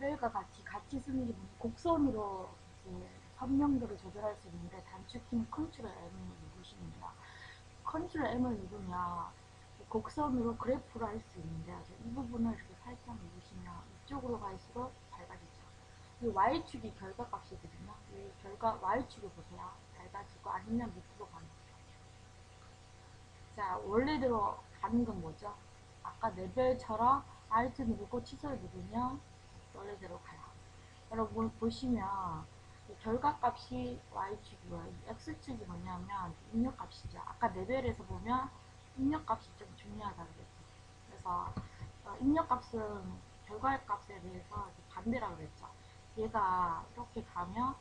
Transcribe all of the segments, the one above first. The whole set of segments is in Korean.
레벨과 같이 같이 뭐냐 곡선으로 이제 선명도를 조절할 수 있는데 단축키는 컨트롤 M을 돼요. 컨트롤 M을 누르면 곡선으로 그래프를 할 수. 그래서 이 부분을 이렇게 살짝 누르시면 이쪽으로 갈수록 밝아지죠. 이 Y축이 결과값이거든요. 이 결과 Y축을 보세요. 밝아지고 아니면 밑으로 가는 거죠. 자, 원래대로 가는 건 뭐죠? 아까 레벨처럼 Alt 누르고 취소를 누르면 원래대로 가요. 여러분 보시면 이 결과값이 Y축이고요. 이 X축이 뭐냐면 입력값이죠. 아까 레벨에서 보면 입력값이 좀 중요하다고 그랬죠. 그래서 어, 입력값은 결과값에 대해서 반대라고 그랬죠. 얘가 이렇게 가면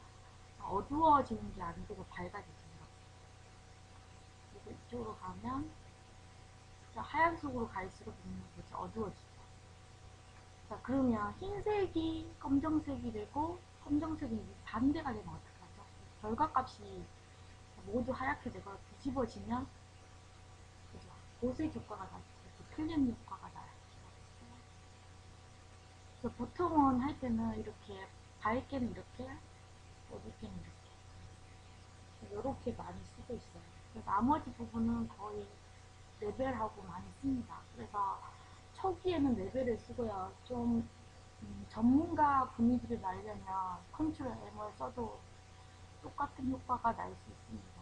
어두워지는 게 아니고 더 밝아지죠. 그리고 이쪽으로 가면 하얀색으로 갈수록 입력이 이제 어두워지죠. 자, 그러면 흰색이 검정색이 되고 검정색이 반대가 되면 어떡하죠? 결과값이 모두 하얗게 되고 뒤집어지면 그죠? 보색 효과가 나죠. 필름 효과가 나요. 보통은 할 때는 이렇게 밝게는 이렇게 어둡게는 이렇게 이렇게 많이 쓰고 있어요. 나머지 부분은 거의 레벨하고 많이 씁니다. 초기에는 레벨을 쓰고요. 좀 음, 전문가 분위기를 날려면 컨트롤 M을 써도 똑같은 효과가 날 수 있습니다.